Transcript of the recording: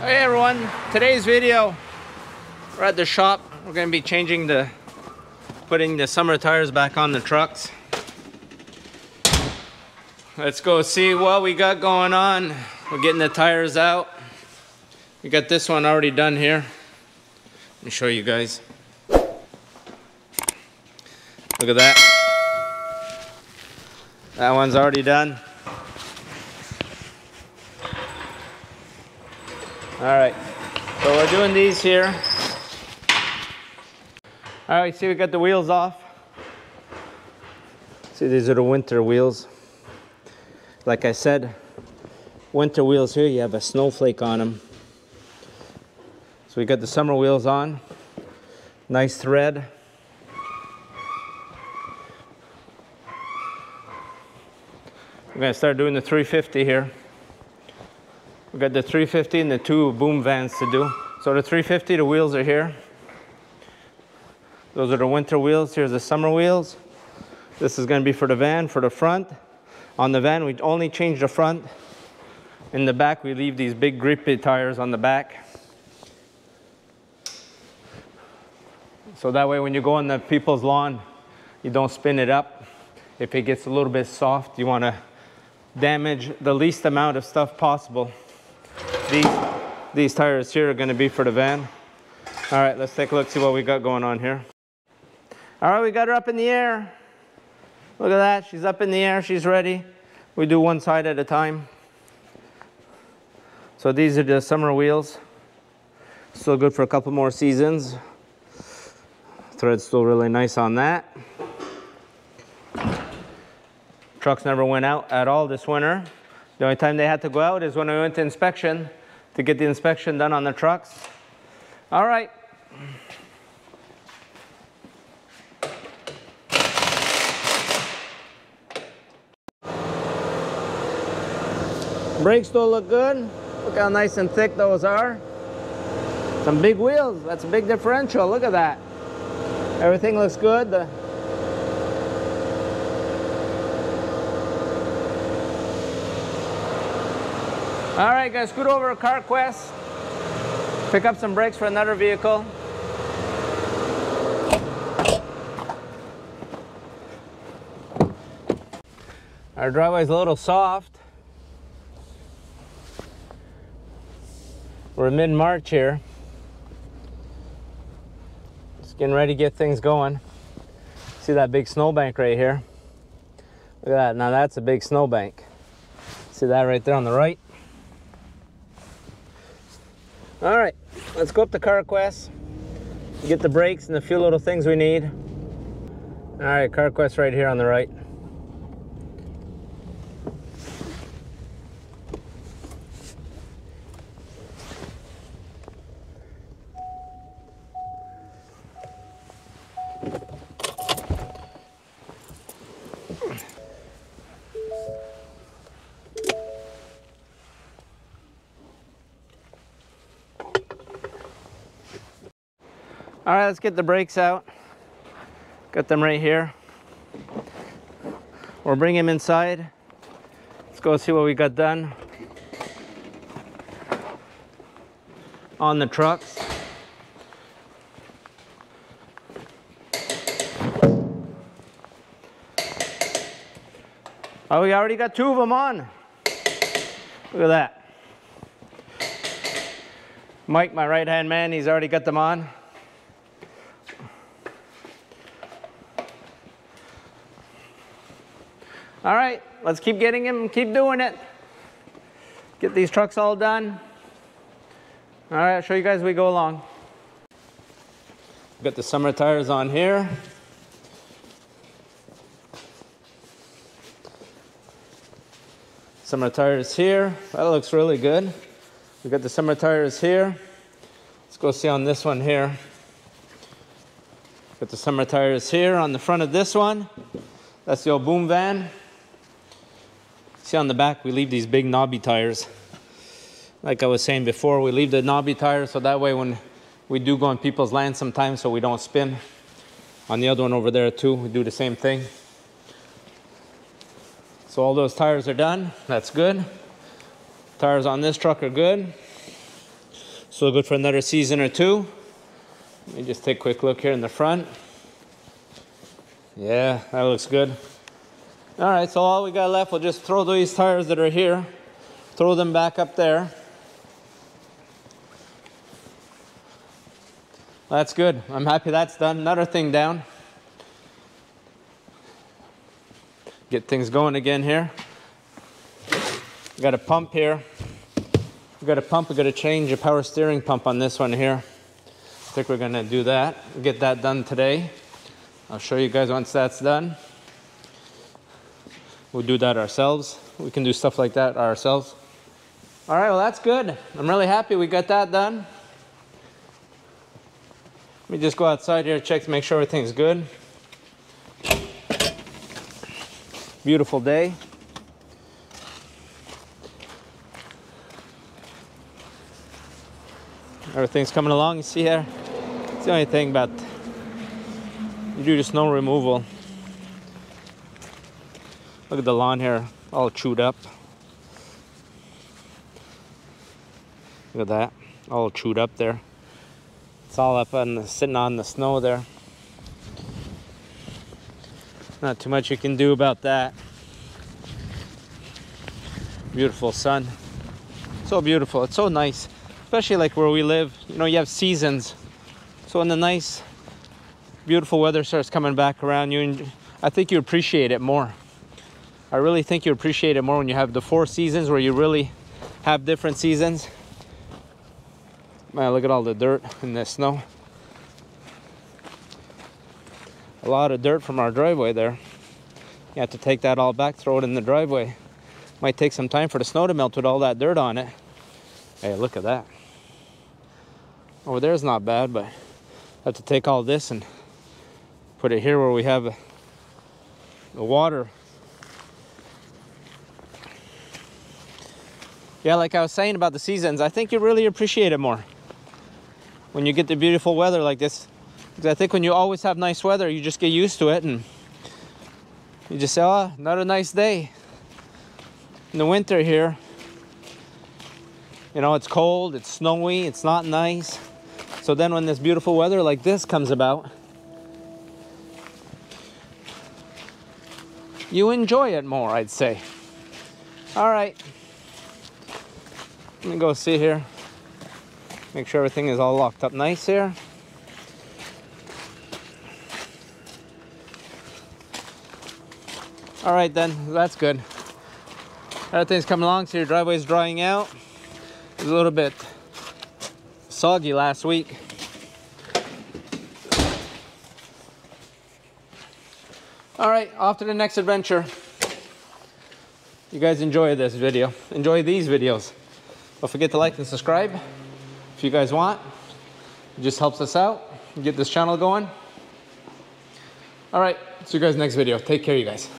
Hey everyone, today's video, we're at the shop. We're gonna be changing the, putting the summer tires back on the trucks. Let's go see what we got going on. We're getting the tires out. We got this one already done here. Let me show you guys. Look at that. That one's already done. All right, so we're doing these here. All right, see we got the wheels off. See, these are the winter wheels. Like I said, winter wheels here, you have a snowflake on them. So we got the summer wheels on. Nice thread. We're gonna start doing the 350 here. We got the 350 and the two boom vans to do. So the 350, the wheels are here. Those are the winter wheels. Here's the summer wheels. This is gonna be for the van, for the front. On the van, we only change the front. In the back, we leave these big grippy tires on the back. So that way when you go on the people's lawn, you don't spin it up. If it gets a little bit soft, you wanna damage the least amount of stuff possible. These, these tires here are gonna be for the van. All right, let's take a look, see what we got going on here. All right, we got her up in the air. Look at that, she's up in the air, she's ready. We do one side at a time. So these are the summer wheels. Still good for a couple more seasons. Thread's still really nice on that. Trucks never went out at all this winter. The only time they had to go out is when we went to inspection to get the inspection done on the trucks. All right. Brakes still look good. Look how nice and thick those are. Some big wheels. That's a big differential. Look at that. Everything looks good. The All right, guys, scoot over to CarQuest. Pick up some brakes for another vehicle. Our driveway's a little soft. We're mid-March here. Just getting ready to get things going. See that big snowbank right here? Look at that, now that's a big snowbank. See that right there on the right? All right, let's go up to CarQuest, get the brakes and the few little things we need. All right, CarQuest right here on the right. All right, let's get the brakes out. Got them right here. We'll bring them inside. Let's go see what we got done on the trucks. Oh, we already got two of them on. Look at that. Mike, my right-hand man, he's already got them on. All right, let's keep getting him, keep doing it. Get these trucks all done. All right, I'll show you guys we go along. Got the summer tires on here. Summer tires here. That looks really good. We got the summer tires here. Let's go see on this one here. Got the summer tires here on the front of this one. That's the old boom van. See on the back, we leave these big knobby tires. Like I was saying before, we leave the knobby tires so that way when we do go on people's land sometimes so we don't spin. On the other one over there too, we do the same thing. So all those tires are done. That's good. Tires on this truck are good. Still good for another season or two. Let me just take a quick look here in the front. Yeah, that looks good. All right, so all we got left, we'll just throw these tires that are here, throw them back up there. That's good. I'm happy that's done. Another thing down. Get things going again here. Got a pump here. We got a pump, we got to change a power steering pump on this one here. I think we're gonna do that, get that done today. I'll show you guys once that's done. We'll do that ourselves. We can do stuff like that ourselves. All right, well, that's good. I'm really happy we got that done. Let me just go outside here, check to make sure everything's good. Beautiful day. Everything's coming along, you see here? It's the only thing about you do the snow removal. Look at the lawn here, all chewed up. Look at that, all chewed up there. It's all up the, sitting on the snow there. Not too much you can do about that. Beautiful sun. So beautiful. It's so nice. Especially like where we live. You know, you have seasons. So when the nice, beautiful weather starts coming back around you, I think you appreciate it more. I really think you appreciate it more when you have the four seasons where you really have different seasons. Man, look at all the dirt and the snow. A lot of dirt from our driveway there. You have to take that all back, throw it in the driveway. Might take some time for the snow to melt with all that dirt on it. Hey, look at that. Over there is not bad, but I have to take all this and put it here where we have the water. Yeah, like I was saying about the seasons, I think you really appreciate it more when you get the beautiful weather like this. Because I think when you always have nice weather, you just get used to it and you just say, oh, another nice day. In the winter here, you know, it's cold, it's snowy, it's not nice. So then when this beautiful weather like this comes about, you enjoy it more, I'd say. All right. Let me go see here. Make sure everything is all locked up nice here. All right then, that's good. Everything's coming along, so your driveway's drying out. It was a little bit soggy last week. All right, off to the next adventure. You guys enjoy this video. Enjoy these videos. Don't forget to like and subscribe if you guys want. It just helps us out, get this channel going. All right, see you guys next video. Take care, you guys.